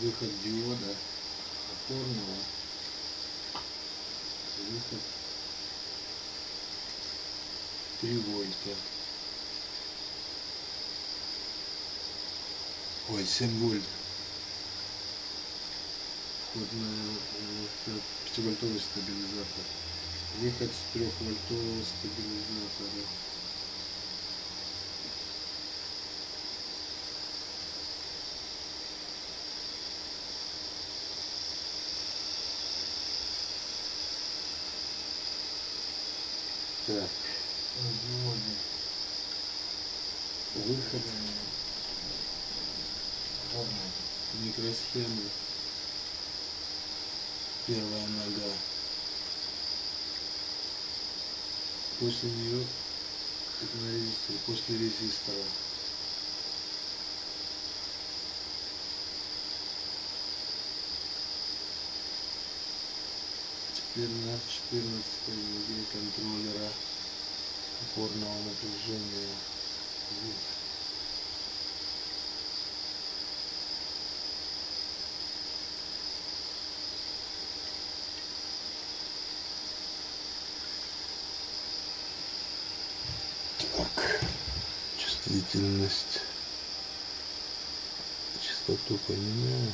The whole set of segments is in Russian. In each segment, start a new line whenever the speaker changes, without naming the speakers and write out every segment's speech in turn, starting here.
выход диода опорного, выход 3 вольта. Ой, 7 вольт. Вход на 5-вольтовый стабилизатор. Выход с 3-вольтового стабилизатора.
Диоды.
Выход микросхемы. Первая нога. После нее это на резисторе, после резистора. На 14 ноге контроллера опорного напряжения. Так, чувствительность, частоту поменяю.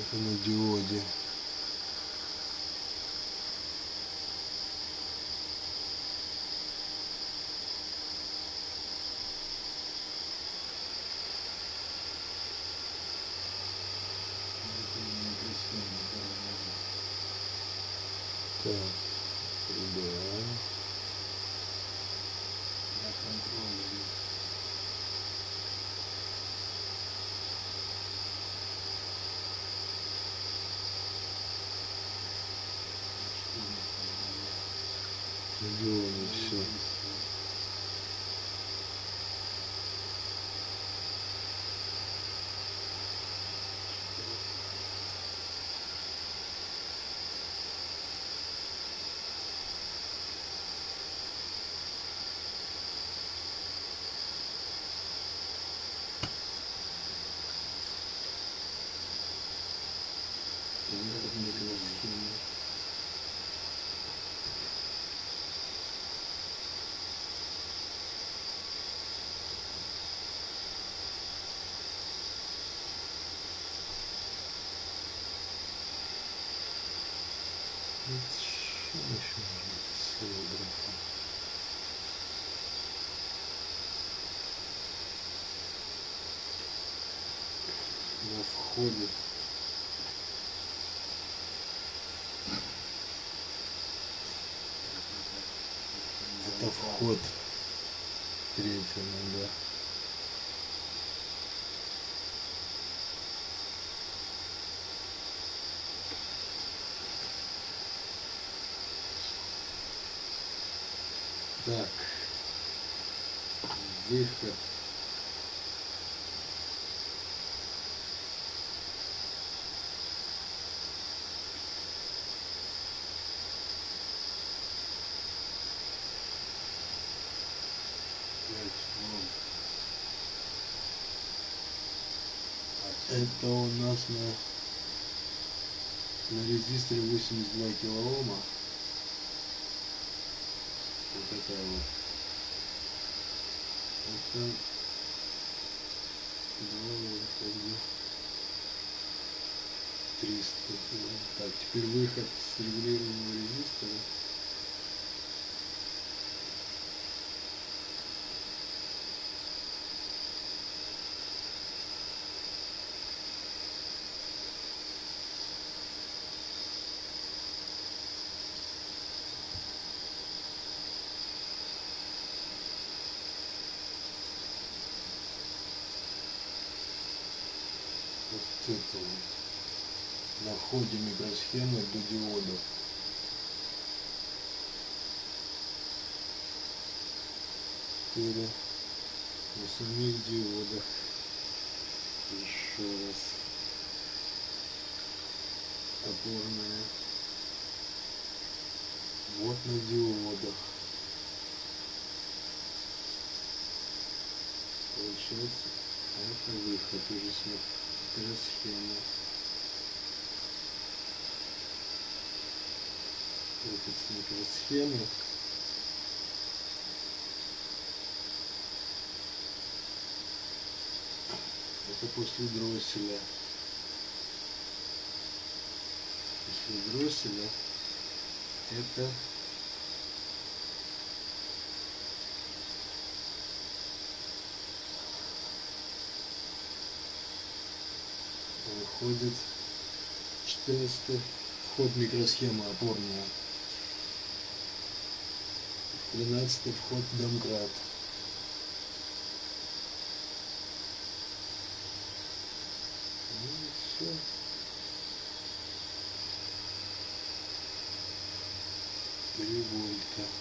Это на диоде. Так, прибираем.
На контроллере.
you еще можно с графом? На это вход третья Так. Выход. Пять вольт. Это у нас на, на резисторе 82 килоома. Вот такая вот. Это два вольта где? 300. да. Так, теперь выход с регулируемого резистора. Вот это вот. На входе микросхемы до диодов. На самих диодах. Еще раз. Опорная Вот на диодах. Получается, это выход уже с микросхемы. Выход с микросхемы. Это после дросселя. После дросселя это выходит 14 вход микросхема опорная. 13 вход домкрат. Ну все три вольта